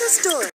the story.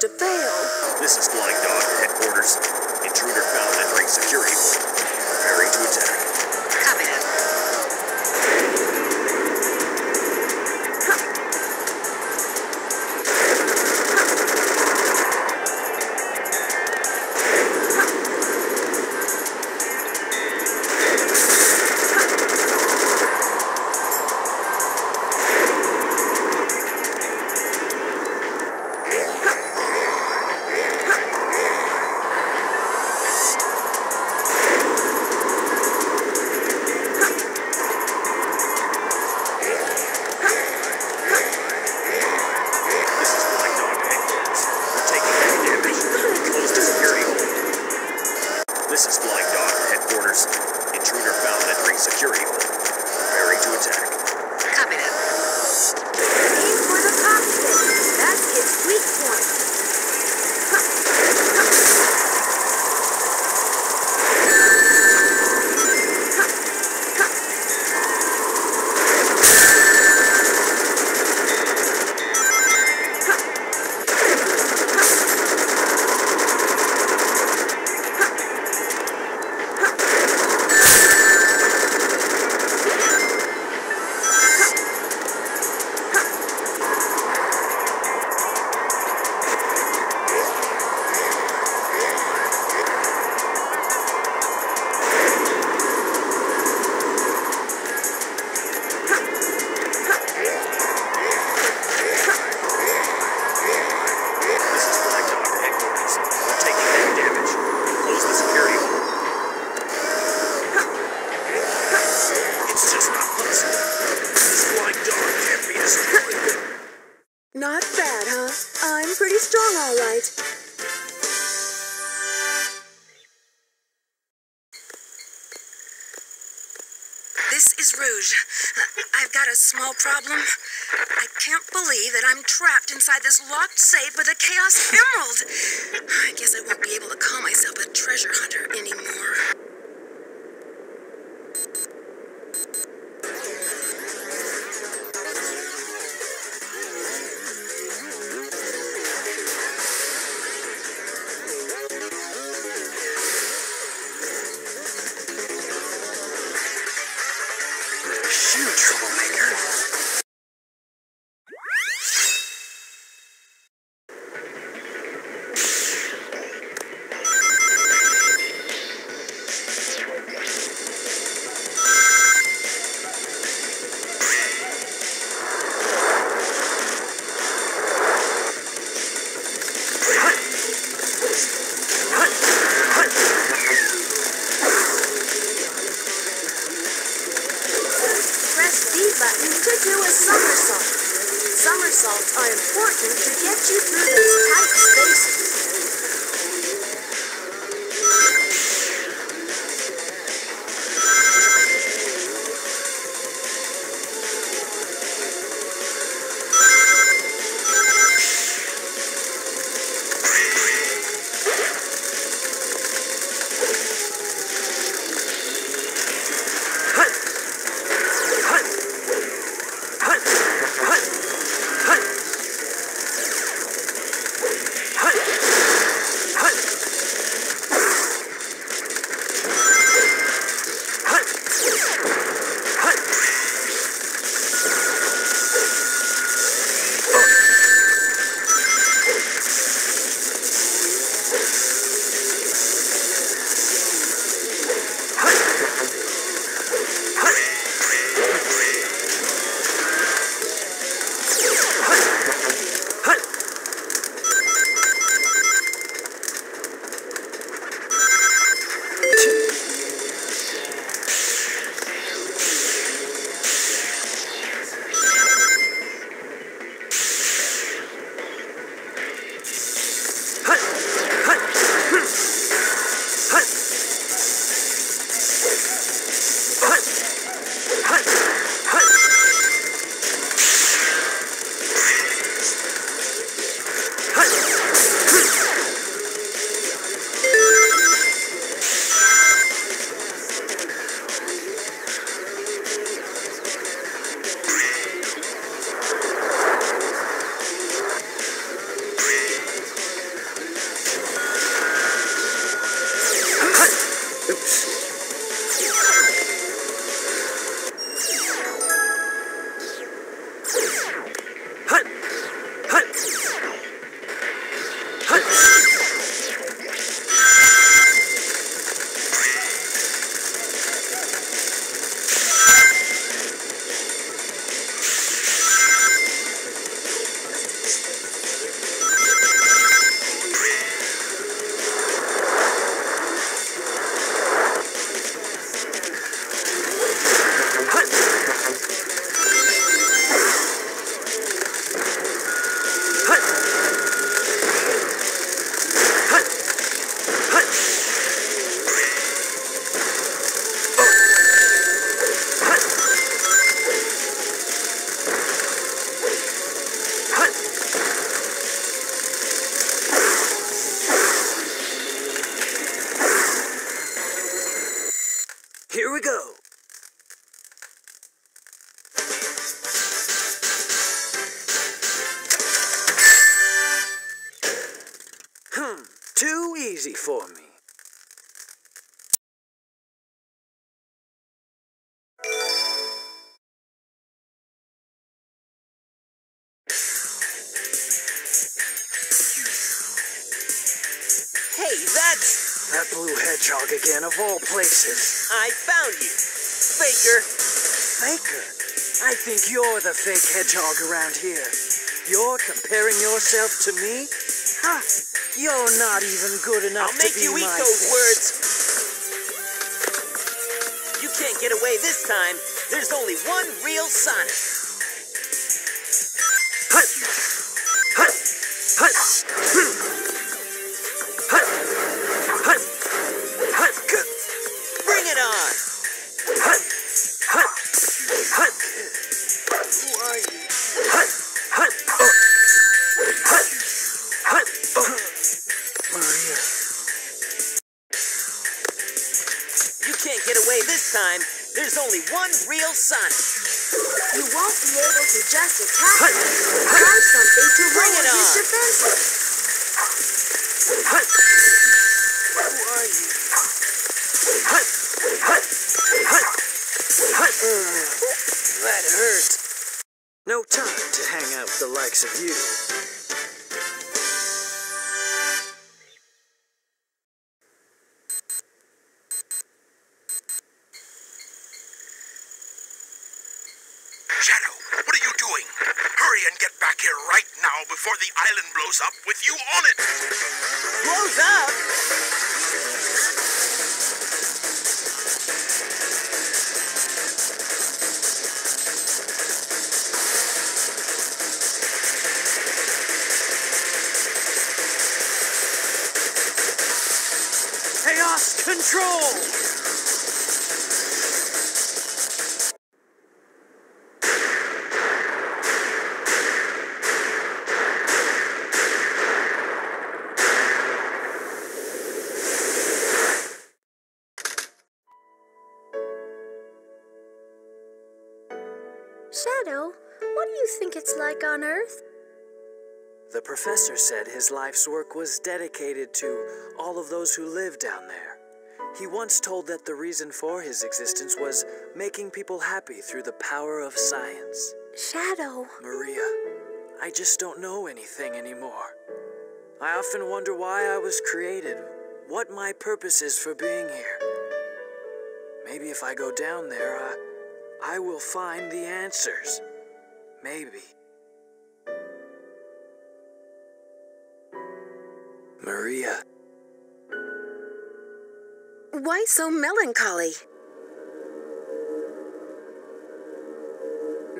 to fail. This is Flying Dog headquarters. Intruder found entering security inside this locked safe with a Chaos Emerald. I guess I won't be able to call myself a treasure hunter anymore. Easy for me. Hey, that's... That blue hedgehog again, of all places. I found you. Faker. Faker? I think you're the fake hedgehog around here. You're comparing yourself to me? Ha! You're not even good enough I'll make to be you eat those fake. words. You can't get away this time. There's only one real Sonic. Now before the island blows up with you on it. Blows up. Chaos control! Shadow, what do you think it's like on Earth? The professor said his life's work was dedicated to all of those who live down there. He once told that the reason for his existence was making people happy through the power of science. Shadow, Maria, I just don't know anything anymore. I often wonder why I was created, what my purpose is for being here. Maybe if I go down there, I, I will find the answers. Maybe. Maria, Why so melancholy?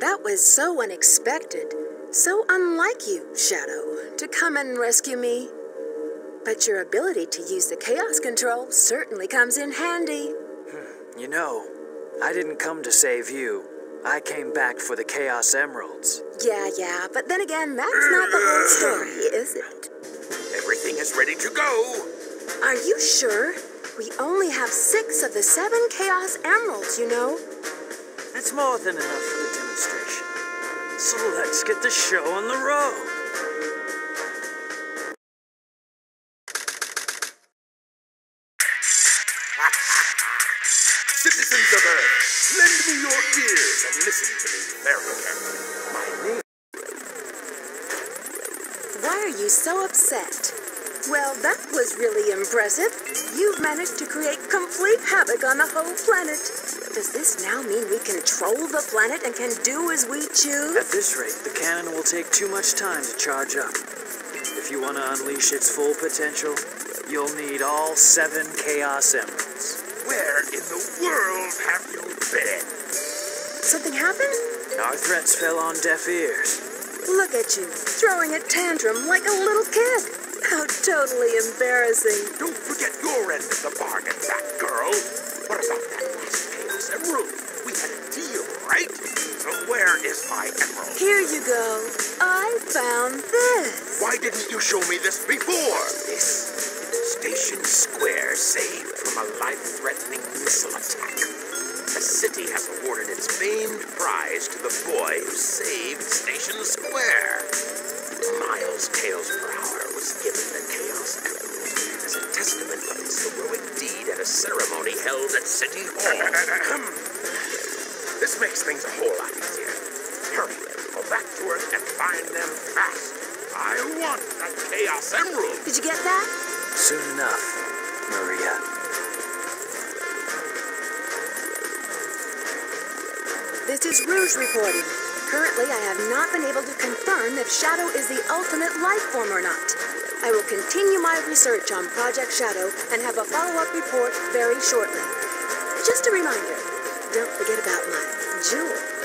That was so unexpected, so unlike you, Shadow, to come and rescue me. But your ability to use the chaos control certainly comes in handy. Hmm, you know, I didn't come to save you. I came back for the Chaos Emeralds. Yeah, yeah, but then again, that's not the whole story, is it? Everything is ready to go. Are you sure? We only have six of the seven Chaos Emeralds, you know. That's more than enough for the demonstration. So let's get the show on the road. You so upset? Well, that was really impressive. You've managed to create complete havoc on the whole planet. Does this now mean we control the planet and can do as we choose? At this rate, the cannon will take too much time to charge up. If you want to unleash its full potential, you'll need all seven Chaos Emeralds. Where in the world have you been? Something happened? Our threats fell on deaf ears. Look at you, throwing a tantrum like a little kid. How totally embarrassing. Don't forget your end of the bargain, fat girl. What about that last Chaos Emerald? We had a deal, right? So where is my emerald? Here you go. I found this. Why didn't you show me this before? This Station Square saved from a life-threatening missile attack. The city has awarded its famed prize to the boy who saved Station Square. Miles Tails Prower was given the Chaos Emerald as a testament of his heroic deed at a ceremony held at City Hall. this makes things a whole lot easier. Hurry, go back to Earth and find them fast. I want that Chaos Emerald. Did you get that? Soon enough, Maria. This is Rouge reporting. Currently, I have not been able to confirm if Shadow is the ultimate life form or not. I will continue my research on Project Shadow and have a follow-up report very shortly. Just a reminder, don't forget about my jewel.